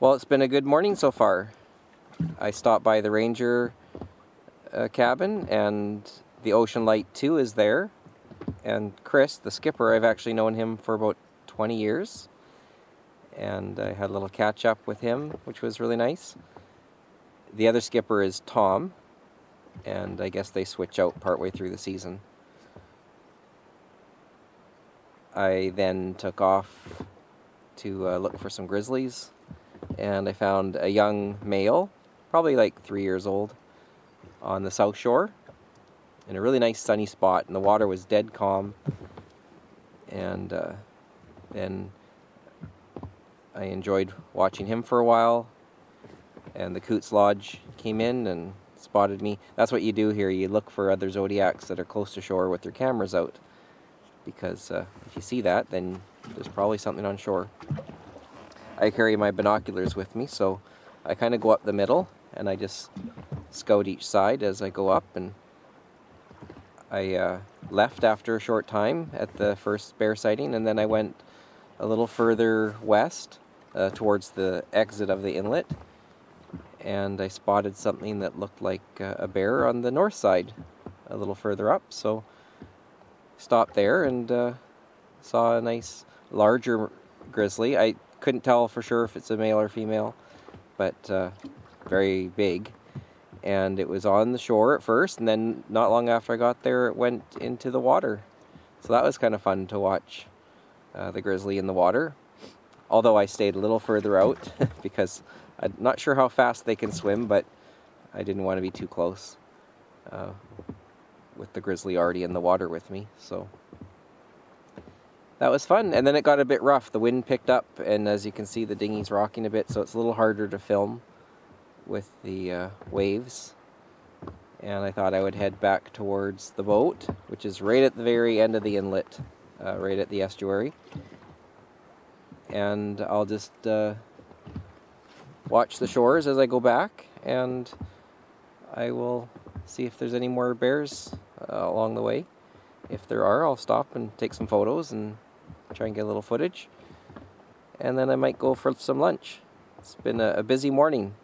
Well, it's been a good morning so far. I stopped by the Ranger uh, cabin and the Ocean Light 2 is there. And Chris, the skipper, I've actually known him for about 20 years. And I had a little catch up with him, which was really nice. The other skipper is Tom, and I guess they switch out partway through the season. I then took off to uh, look for some grizzlies, and I found a young male, probably like three years old, on the south shore in a really nice sunny spot, and the water was dead calm. And uh, then I enjoyed watching him for a while, and the Coots Lodge came in and spotted me. That's what you do here. You look for other zodiacs that are close to shore with their cameras out. Because uh, if you see that, then there's probably something on shore. I carry my binoculars with me, so I kind of go up the middle and I just scout each side as I go up. And I uh, left after a short time at the first bear sighting, and then I went a little further west uh, towards the exit of the inlet and I spotted something that looked like uh, a bear on the north side, a little further up. So stopped there and uh, saw a nice larger grizzly. I couldn't tell for sure if it's a male or female, but uh, very big. And it was on the shore at first, and then not long after I got there, it went into the water. So that was kind of fun to watch uh, the grizzly in the water. Although I stayed a little further out because I'm not sure how fast they can swim, but I didn't want to be too close uh, with the grizzly already in the water with me. So that was fun. And then it got a bit rough. The wind picked up, and as you can see, the dinghy's rocking a bit, so it's a little harder to film with the uh, waves. And I thought I would head back towards the boat, which is right at the very end of the inlet, uh, right at the estuary. And I'll just uh, watch the shores as I go back, and I will see if there's any more bears uh, along the way. If there are, I'll stop and take some photos and try and get a little footage. And then I might go for some lunch. It's been a, a busy morning,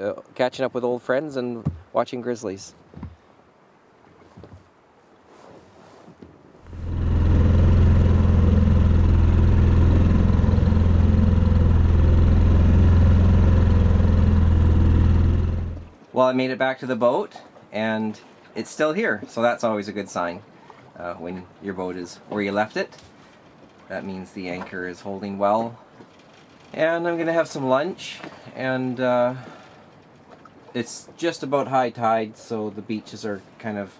uh, catching up with old friends and watching grizzlies. Well, I made it back to the boat and it's still here, so that's always a good sign uh, when your boat is where you left it. That means the anchor is holding well. And I'm gonna have some lunch and uh, it's just about high tide, so the beaches are kind of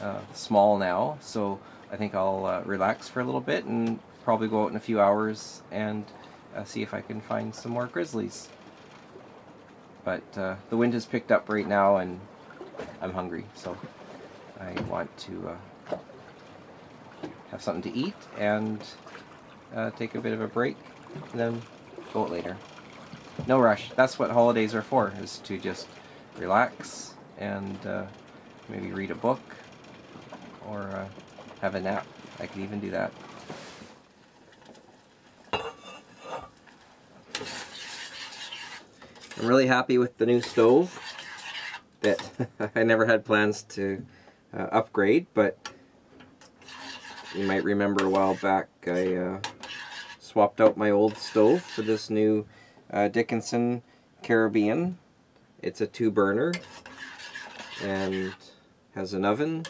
uh, small now, so I think I'll uh, relax for a little bit and probably go out in a few hours and uh, see if I can find some more grizzlies. But uh, the wind has picked up right now and I'm hungry, so I want to uh, have something to eat and uh, take a bit of a break and then go out later. No rush. That's what holidays are for, is to just relax and uh, maybe read a book or uh, have a nap. I could even do that. I'm really happy with the new stove that I never had plans to uh, upgrade, but you might remember a while back I uh, swapped out my old stove for this new uh, Dickinson Caribbean. It's a two burner and has an oven.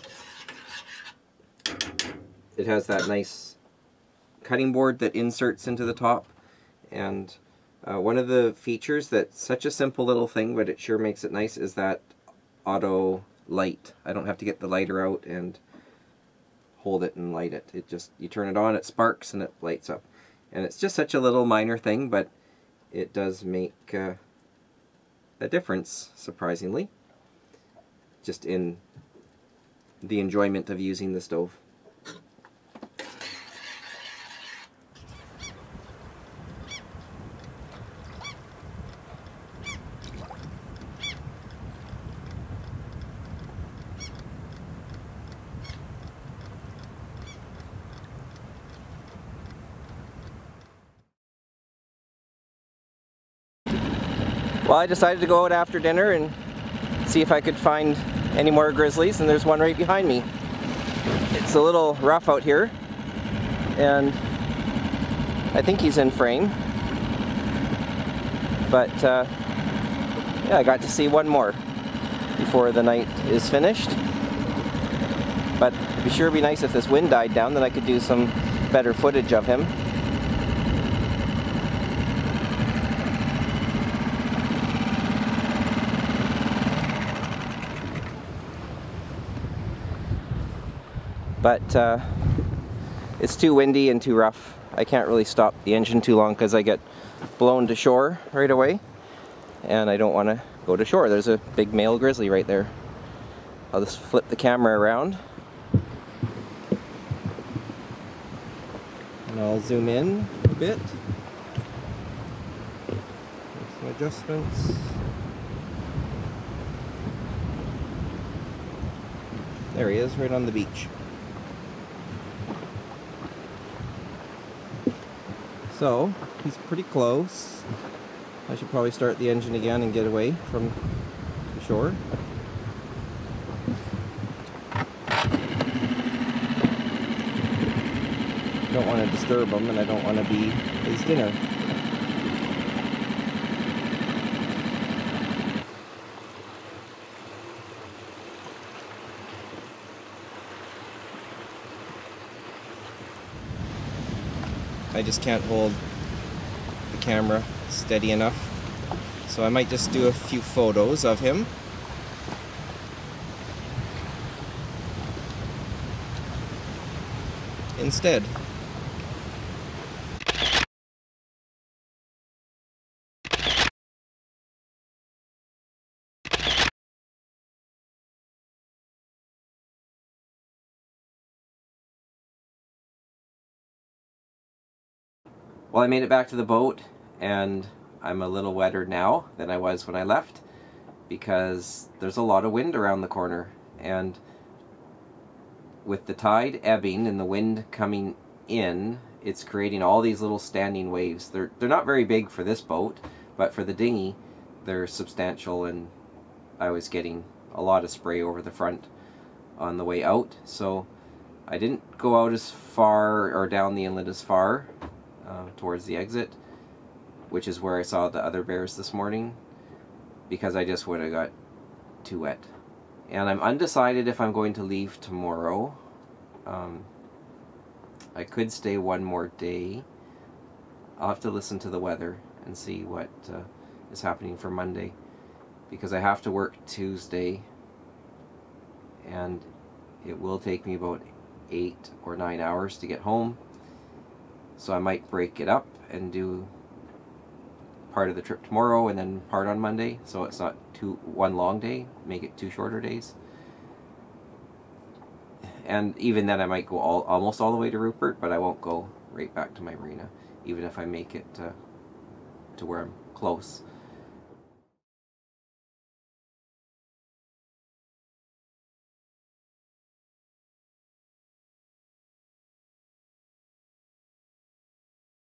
It has that nice cutting board that inserts into the top and uh, one of the features that's such a simple little thing, but it sure makes it nice, is that auto light. I don't have to get the lighter out and hold it and light it. It just, you turn it on, it sparks, and it lights up. And it's just such a little minor thing, but it does make uh, a difference, surprisingly, just in the enjoyment of using the stove. Well, I decided to go out after dinner and see if I could find any more grizzlies, and there's one right behind me. It's a little rough out here, and I think he's in frame. But uh, yeah, I got to see one more before the night is finished. But it'd be sure be nice if this wind died down, then I could do some better footage of him. But uh, it's too windy and too rough. I can't really stop the engine too long because I get blown to shore right away and I don't want to go to shore. There's a big male grizzly right there. I'll just flip the camera around and I'll zoom in a bit. Make some adjustments. There he is, right on the beach. So, he's pretty close. I should probably start the engine again and get away from the shore. Don't want to disturb him and I don't want to be his dinner. I just can't hold the camera steady enough. So I might just do a few photos of him. Instead. Well, I made it back to the boat and I'm a little wetter now than I was when I left because there's a lot of wind around the corner and with the tide ebbing and the wind coming in it's creating all these little standing waves. They're, they're not very big for this boat but for the dinghy they're substantial and I was getting a lot of spray over the front on the way out so I didn't go out as far or down the inlet as far uh, towards the exit, which is where I saw the other bears this morning, because I just would have got too wet. And I'm undecided if I'm going to leave tomorrow. Um, I could stay one more day. I'll have to listen to the weather and see what uh, is happening for Monday because I have to work Tuesday and it will take me about eight or nine hours to get home so I might break it up and do part of the trip tomorrow and then part on Monday. So it's not two one long day, make it two shorter days. And even then I might go all almost all the way to Rupert, but I won't go right back to my marina, even if I make it uh, to where I'm close.